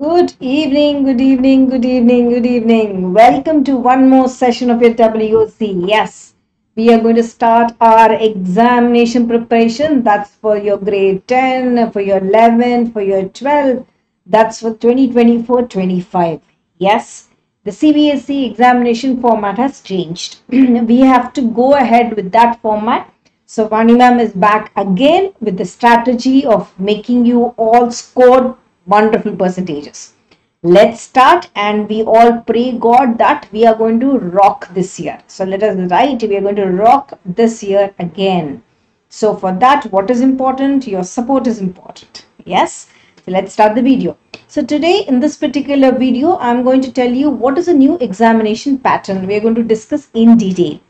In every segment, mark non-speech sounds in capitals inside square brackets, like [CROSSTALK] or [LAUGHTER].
Good evening, good evening, good evening, good evening. Welcome to one more session of your WOC. Yes, we are going to start our examination preparation. That's for your grade 10, for your 11, for your 12. That's for 2024-25. Yes, the CBSE examination format has changed. [CLEARS THROAT] we have to go ahead with that format. So Vani ma'am is back again with the strategy of making you all score wonderful percentages. Let's start and we all pray God that we are going to rock this year. So let us write, we are going to rock this year again. So for that, what is important? Your support is important. Yes. So let's start the video. So today in this particular video, I'm going to tell you what is a new examination pattern. We are going to discuss in detail.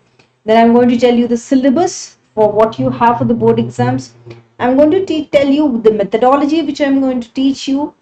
Then I'm going to tell you the syllabus for what you have for the board exams. I'm going to tell you the methodology which I'm going to teach you.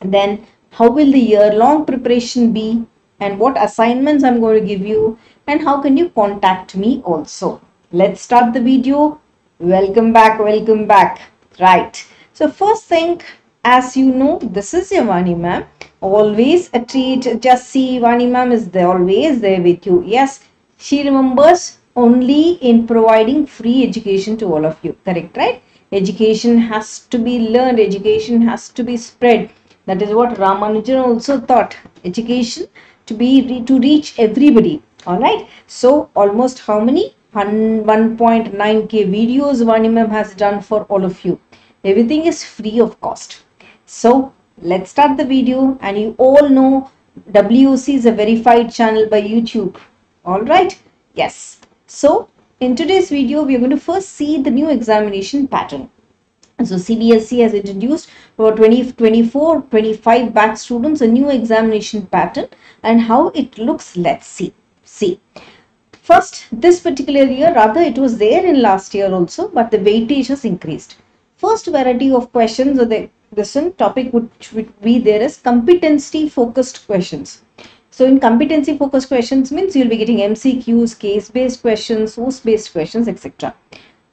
Then how will the year long preparation be and what assignments I'm going to give you and how can you contact me also. Let's start the video. Welcome back, welcome back. Right. So first thing, as you know, this is your Vani ma'am. Always a treat. Just see Vani ma'am is there, always there with you. Yes, she remembers only in providing free education to all of you. Correct, right? Education has to be learned. Education has to be spread. That is what Ramanujan also thought. Education to be to reach everybody. All right. So almost how many? 1.9k videos Vani ma'am has done for all of you. Everything is free of cost. So let's start the video and you all know WOC is a verified channel by YouTube. All right. Yes. So in today's video, we are going to first see the new examination pattern. So CBSE has introduced for 2024 25 batch students a new examination pattern and how it looks. Let's see. See. First, this particular year, rather it was there in last year also, but the weightage has increased. First variety of questions or the this topic which would be there is competency focused questions. So in competency focused questions means you'll be getting MCQs, case based questions, source based questions, etc.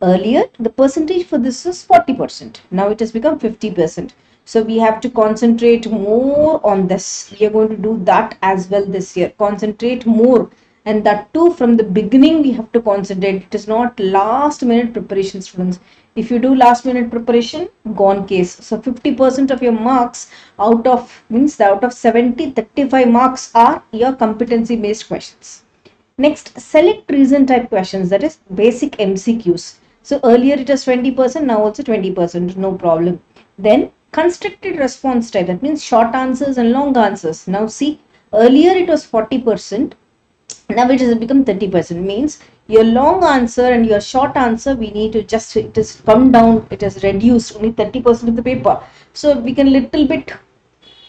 Earlier, the percentage for this is 40%. Now it has become 50%. So we have to concentrate more on this. We are going to do that as well this year. Concentrate more. And that too from the beginning we have to concentrate. It is not last minute preparation students. If you do last minute preparation, gone case. So 50% of your marks out of means out of 70, 35 marks are your competency based questions. Next, select reason type questions that is basic MCQs. So earlier it was 20%, now also 20%, no problem. Then constructed response type, that means short answers and long answers. Now see, earlier it was 40%, now it has become 30%, means your long answer and your short answer, we need to just, it has come down, it has reduced. Only 30% of the paper. So we can little bit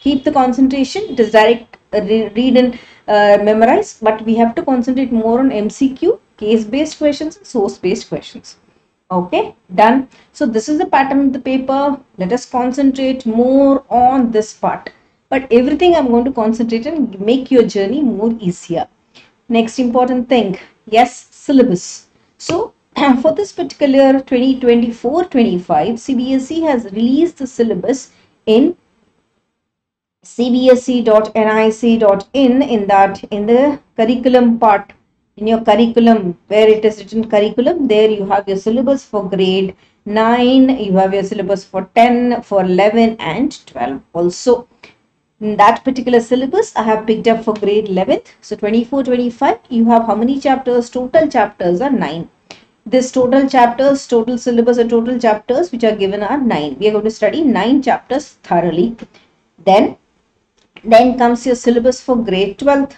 keep the concentration, it is direct uh, read and uh, memorize, but we have to concentrate more on MCQ, case-based questions and source-based questions. Okay? Done? So this is the pattern of the paper. Let us concentrate more on this part. But everything i'm going to concentrate and make your journey more easier next important thing. Yes syllabus. So [CLEARS THROAT] for this particular 2024-25 cbse has released the syllabus in cbse.nic.in in that in the curriculum part. In your curriculum where it is written curriculum there you have your syllabus for grade 9 you have your syllabus for 10 for 11 and 12 also that particular syllabus i have picked up for grade 11th so 24 25 you have how many chapters? Total chapters are 9 this total chapters total syllabus and total chapters which are given are 9 we are going to study 9 chapters thoroughly. Then then comes your syllabus for grade 12th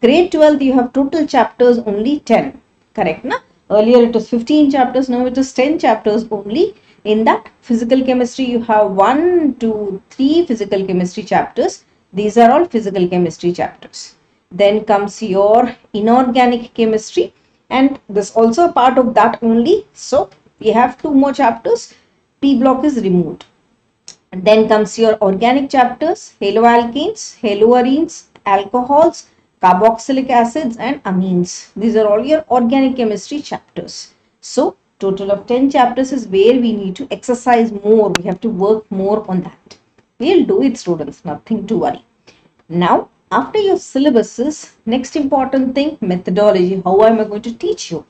grade 12 you have total chapters only 10 correct na? Earlier it was 15 chapters now it is 10 chapters only in that physical chemistry you have 1 2 3 physical chemistry chapters. These are all physical chemistry chapters. Then comes your inorganic chemistry and this also part of that only. So we have two more chapters. P block is removed. Then comes your organic chapters haloalkanes haloarenes alcohols carboxylic acids and amines. These are all your organic chemistry chapters. So total of 10 chapters is where we need to exercise more. We have to work more on that. We'll do it students, nothing to worry. Now, after your syllabuses, next important thing, methodology. How am I going to teach you?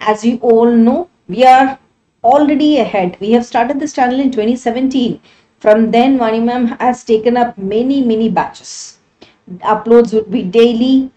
As you all know, we are already ahead. We have started this channel in 2017. From then, Vani has taken up many, many batches. Uploads would be daily,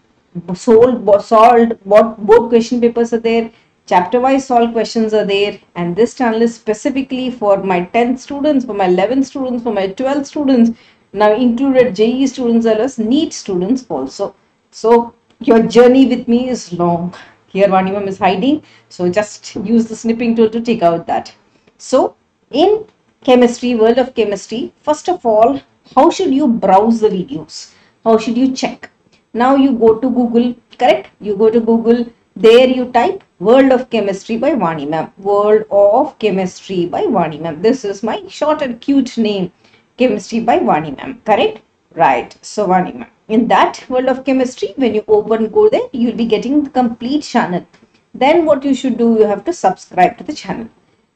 solved, solved, what both question papers are there, chapter wise solved questions are there and this channel is specifically for my 10th students for my 11th students for my 12th students. Now included JEE students as well as NEET students also. So your journey with me is long. Here Vani ma'am is hiding. So just use the snipping tool to take out that. So in chemistry world of chemistry first of all how should you browse the videos? How should you check? Now you go to google correct? You go to google there you type World of Chemistry by Vani ma'am. World of Chemistry by Vani ma'am. This is my short and cute name. Chemistry by Vani ma'am. Correct? Right. So Vani ma'am. In that World of Chemistry, when you open go there, you'll be getting the complete channel. Then what you should do, you have to subscribe to the channel.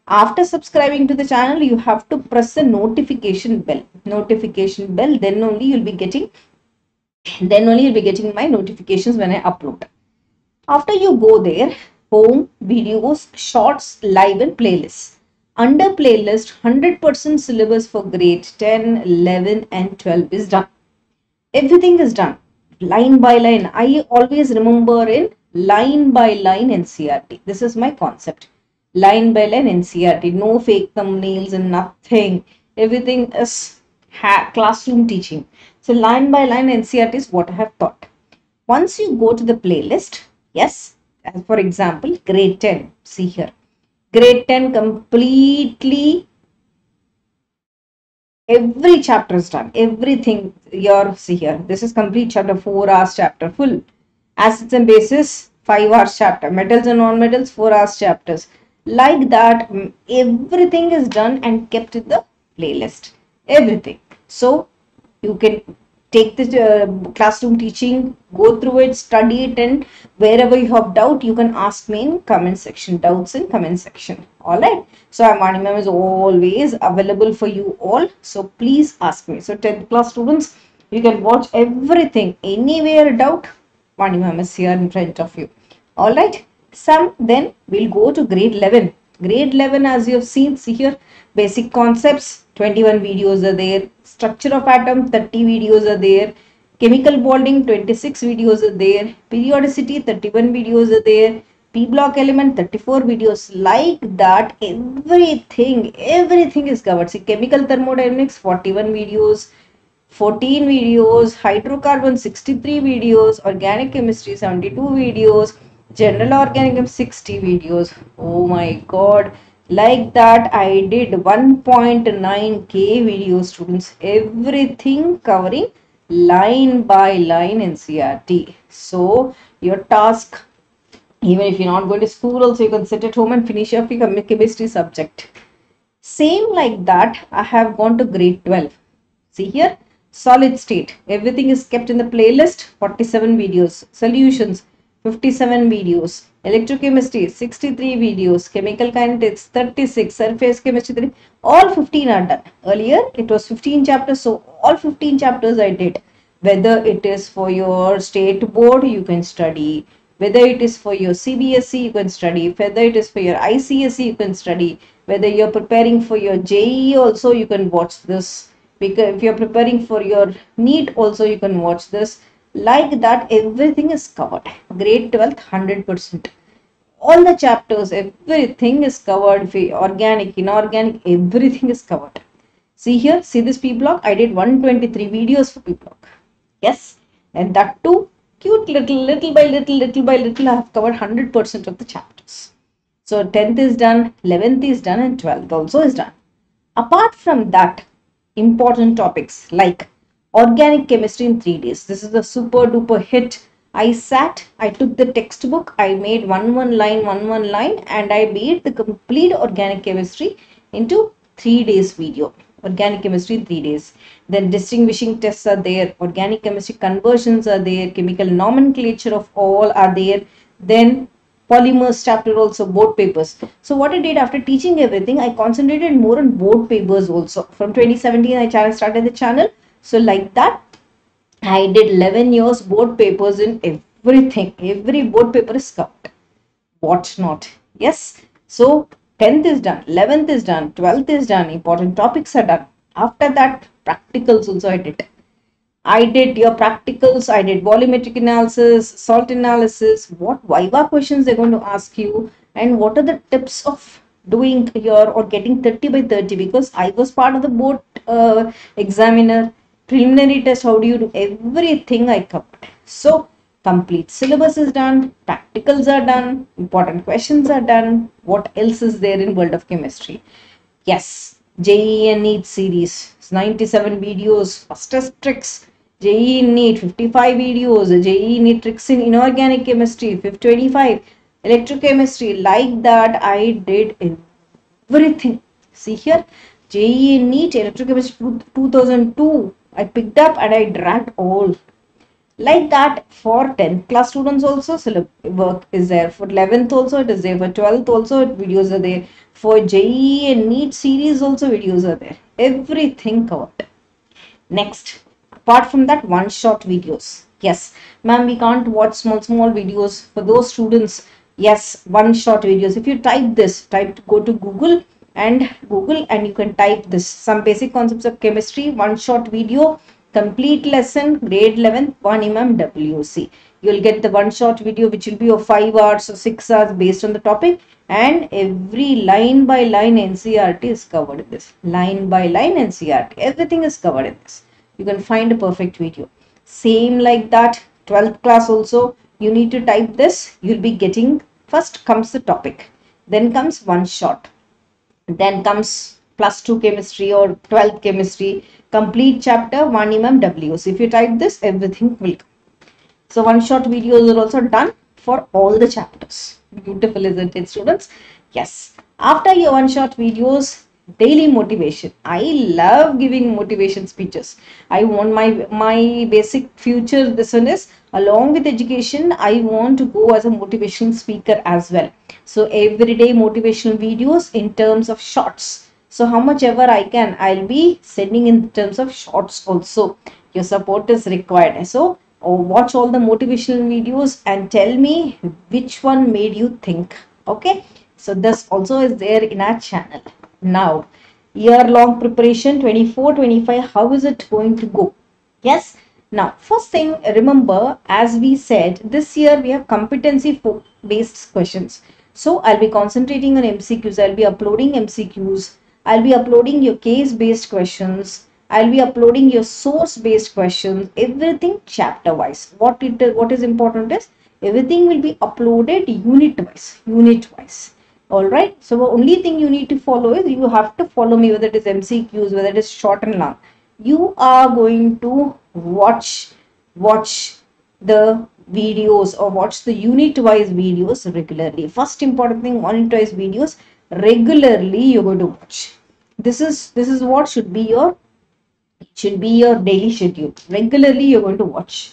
After subscribing to the channel, you have to press the notification bell. Notification bell. Then only you'll be getting. Then only you'll be getting my notifications when I upload. After you go there, home, videos, shorts, live and playlists. Under playlist, 100% syllabus for grade 10, 11 and 12 is done. Everything is done. Line by line. I always remember in line by line NCERT. This is my concept. Line by line NCERT. No fake thumbnails and nothing. Everything is classroom teaching. So line by line NCERT is what I have taught. Once you go to the playlist, Yes, as for example, grade 10. See here. Grade 10 completely every chapter is done. Everything you're see here. This is complete chapter 4 hours chapter full. Acids and bases 5 hours chapter. Metals and non-metals 4 hours chapters. Like that mm, everything is done and kept in the playlist. Everything. So you can take the uh, classroom teaching, go through it, study it and wherever you have doubt, you can ask me in comment section, doubts in comment section. Alright. So Vani ma'am is always available for you all. So please ask me. So 10th class students, you can watch everything. Anywhere doubt, Vani ma'am is here in front of you. Alright. Some then we'll go to grade 11. Grade 11 as you have seen, see here, basic concepts, 21 videos are there. Structure of atom 30 videos are there. Chemical bonding 26 videos are there. Periodicity 31 videos are there. P block element 34 videos. Like that everything everything is covered. See chemical thermodynamics 41 videos. 14 videos. Hydrocarbon 63 videos. Organic chemistry 72 videos. General organic 60 videos. Oh my god like that i did 1.9k video students. Everything covering line by line ncert so your task even if you're not going to school also you can sit at home and finish up your chemistry subject. Same like that i have gone to grade 12 see here solid state. Everything is kept in the playlist. 47 videos. Solutions 57 videos electrochemistry 63 videos chemical kinetics 36 surface chemistry all 15 are done. Earlier it was 15 chapters so all 15 chapters i did. Whether it is for your state board you can study. Whether it is for your cbse you can study. Whether it is for your icse you can study. Whether you're preparing for your JEE also you can watch this. Because if you're preparing for your NEET also you can watch this like that everything is covered. Grade 12th 100% all the chapters everything is covered. Organic inorganic everything is covered. See here see this p block? I did 123 videos for p block. Yes. And that too cute little little by little little by little i have covered 100% of the chapters. So 10th is done 11th is done and 12th also is done. Apart from that important topics like organic chemistry in three days. This is the super duper hit. I sat, I took the textbook, I made one one line, one one line, and I made the complete organic chemistry into three days video. Organic chemistry in three days. Then distinguishing tests are there, organic chemistry conversions are there, chemical nomenclature of all are there. Then polymers chapter also board papers so what i did after teaching everything i concentrated more on board papers also from 2017 i started the channel so like that i did 11 years board papers in everything. Every board paper is covered. What not? Yes. So 10th is done 11th is done 12th is done important topics are done. After that practicals also i did. I did your practicals, I did volumetric analysis, salt analysis, what Viva questions they're going to ask you, and what are the tips of doing your or getting 30 by 30 because I was part of the board uh, examiner, preliminary test, how do you do everything I covered. So, complete syllabus is done, practicals are done, important questions are done, what else is there in world of chemistry? Yes, JEE and NEET series, 97 videos, fastest tricks, JEE NEET 55 videos, JEE NEET tricks in inorganic chemistry 525, electrochemistry like that I did everything. See here JEE NEET electrochemistry 2002 I picked up and I dragged all. Like that for 10th class students also So work is there. For 11th also it is there. For 12th also videos are there. For JEE and NEET series also videos are there. Everything covered. Next apart from that one shot videos yes ma'am we can't watch small small videos for those students yes one shot videos if you type this type go to google and google and you can type this. Some basic concepts of chemistry one shot video complete lesson grade 11 1 mm wc you'll get the one shot video which will be of 5 hours or 6 hours based on the topic. And every line by line ncert is covered in this. Line by line ncert everything is covered in this. You can find a perfect video. Same like that 12th class also you need to type this. You'll be getting first comes the topic. Then comes one shot then comes plus 2 chemistry or 12th chemistry complete chapter 1 mm w. So if you type this everything will come. So one shot videos are also done for all the chapters. Beautiful isn't it students? Yes. After your one shot videos daily motivation. I love giving motivation speeches. I want my my basic future this one is along with education i want to go as a motivational speaker as well. So everyday motivational videos in terms of shorts. So how much ever i can i'll be sending in terms of shorts also. Your support is required. So oh, watch all the motivational videos and tell me which one made you think. Okay? So this also is there in our channel now. Year long preparation 24 25 how is it going to go? Yes? Now first thing remember as we said this year we have competency based questions. So i'll be concentrating on mcqs i'll be uploading mcqs i'll be uploading your case based questions. I'll be uploading your source based questions. Everything chapter wise what it what is important is everything will be uploaded unit wise unit wise all right. So the only thing you need to follow is you have to follow me whether it is mcqs whether it is short and long. You are going to watch watch the videos or watch the unit wise videos regularly. First important thing unit wise videos regularly you're going to watch. This is this is what should be your should be your daily schedule. Regularly you're going to watch.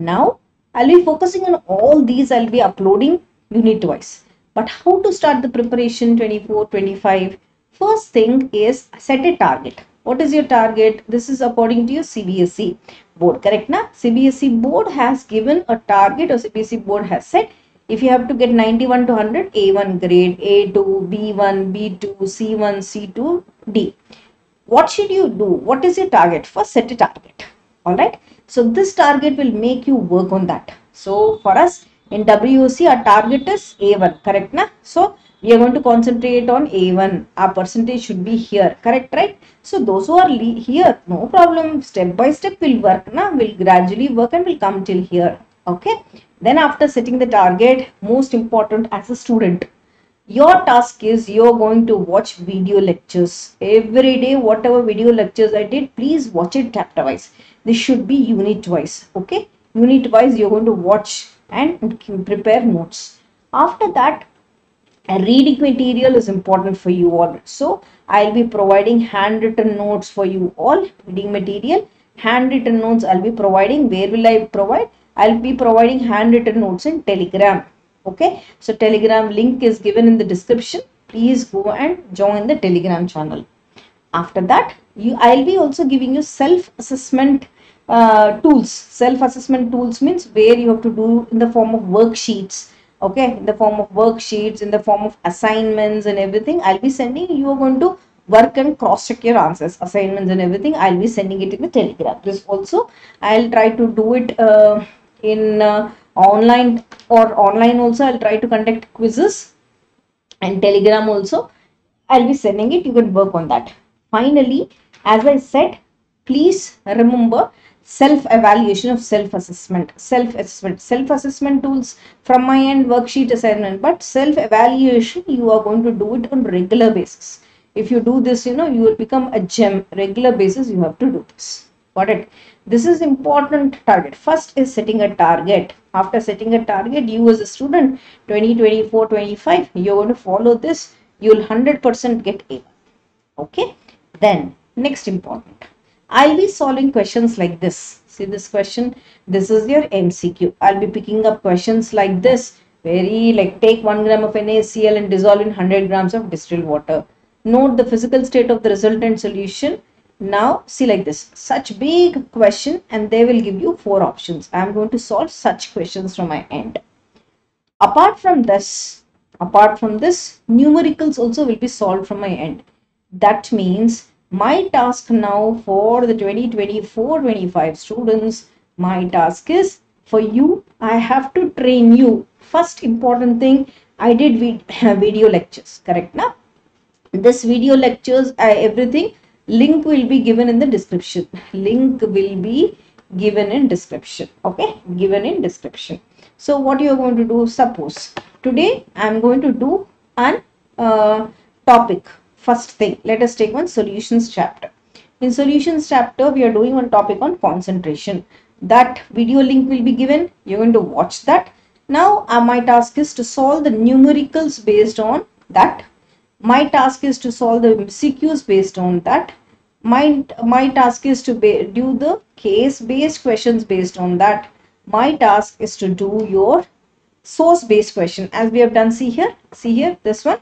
Now i'll be focusing on all these. I'll be uploading unit wise but how to start the preparation 24, 25? First thing is set a target. What is your target? This is according to your CBSE board, correct na? CBSE board has given a target or CBSE board has said if you have to get 91 to 100, A1 grade, A2, B1, B2, C1, C2, D. What should you do? What is your target? First set a target. Alright. So this target will make you work on that. So for us, in WOC, our target is A1, correct? Na? So, we are going to concentrate on A1. Our percentage should be here, correct, right? So, those who are here, no problem. Step by step will work, na? will gradually work and will come till here. Okay. Then after setting the target, most important as a student, your task is you're going to watch video lectures every day whatever video lectures i did please watch it chapter wise this should be unit wise okay unit wise you're going to watch and prepare notes. After that, a reading material is important for you all. So, I'll be providing handwritten notes for you all, reading material. Handwritten notes I'll be providing. Where will I provide? I'll be providing handwritten notes in Telegram. Okay, so Telegram link is given in the description. Please go and join the Telegram channel. After that, you I'll be also giving you self-assessment uh, tools. Self-assessment tools means where you have to do in the form of worksheets. Okay, in the form of worksheets, in the form of assignments and everything. I'll be sending you are going to work and cross check your answers assignments and everything i'll be sending it in the telegram this also i'll try to do it uh, in uh, online or online also i'll try to conduct quizzes and telegram also i'll be sending it you can work on that finally as i said please remember self evaluation of self assessment self assessment self assessment tools from my end worksheet assignment but self evaluation you are going to do it on regular basis. If you do this you know you will become a gem. Regular basis you have to do this. Got it? This is important target. First is setting a target. After setting a target you as a student 2024 25 you're going to follow this. You'll 100% get a okay? Then next important i'll be solving questions like this. See this question? This is your mcq i'll be picking up questions like this. Very like take 1 gram of NaCl and dissolve in 100 grams of distilled water. Note the physical state of the resultant solution. Now see like this. Such big question and they will give you four options. I am going to solve such questions from my end. Apart from this apart from this numericals also will be solved from my end. That means my task now for the 2024-25 students my task is for you i have to train you. First important thing i did [LAUGHS] video lectures correct now this video lectures uh, everything link will be given in the description. Link will be given in description okay? Given in description. So what you are going to do suppose today i am going to do an uh, topic first thing. Let us take one solutions chapter. In solutions chapter we are doing one topic on concentration. That video link will be given. You're going to watch that. Now uh, my task is to solve the numericals based on that. My task is to solve the MCQs based on that. My, my task is to do the case based questions based on that. My task is to do your source based question as we have done. See here? See here? This one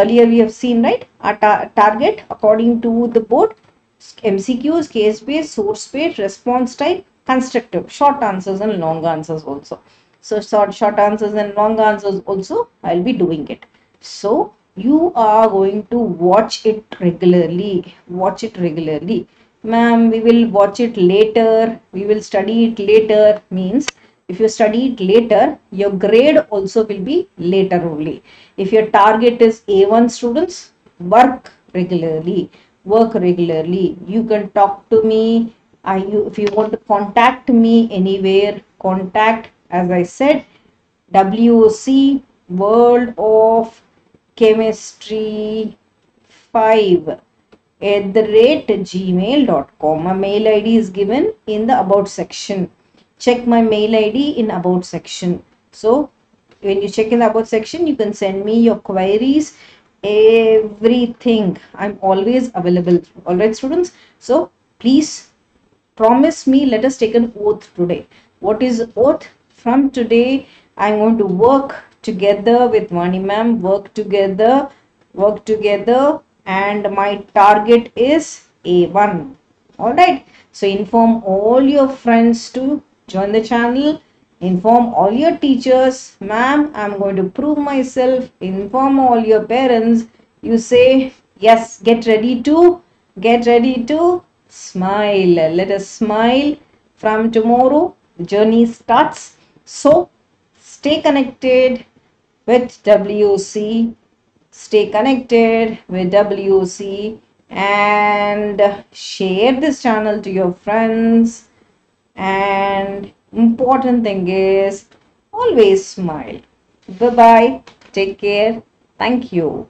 earlier we have seen right our ta target according to the board mcqs case based source based response type constructive short answers and long answers also. So short short answers and long answers also i'll be doing it. So you are going to watch it regularly watch it regularly. Ma'am we will watch it later we will study it later means if you study it later your grade also will be later only. If your target is a1 students work regularly work regularly. You can talk to me. I, you, if you want to contact me anywhere contact as i said woc world of chemistry 5 at the rate gmail.com my mail id is given in the about section check my mail id in about section. So when you check in the about section you can send me your queries everything. I'm always available. All right students? So please promise me let us take an oath today. What is oath? From today i'm going to work together with Vani ma'am, work together, work together and my target is A1. Alright, so inform all your friends to join the channel. Inform all your teachers, ma'am, I'm going to prove myself. Inform all your parents. You say, yes, get ready to, get ready to smile. Let us smile from tomorrow. The journey starts. So, stay connected with WC. Stay connected with WC and share this channel to your friends. And important thing is always smile. Bye bye. Take care. Thank you.